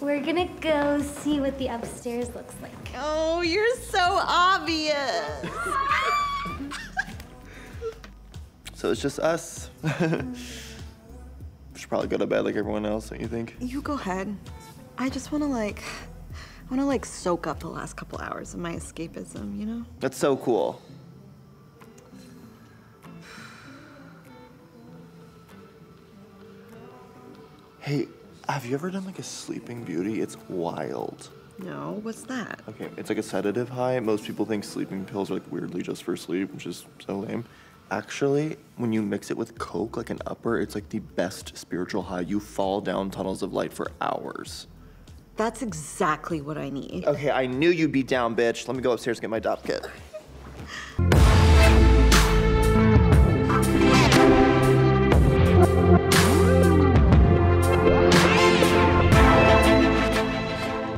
We're gonna go see what the upstairs looks like. Oh, you're so obvious. So it's just us. Should probably go to bed like everyone else, don't you think? You go ahead. I just want to like, I want to like soak up the last couple hours of my escapism, you know? That's so cool. Hey, have you ever done like a sleeping beauty? It's wild. No, what's that? Okay, it's like a sedative high. Most people think sleeping pills are like weirdly just for sleep, which is so lame. Actually, when you mix it with Coke, like an upper, it's like the best spiritual high. You fall down tunnels of light for hours. That's exactly what I need. Okay, I knew you'd be down, bitch. Let me go upstairs and get my Dopp kit.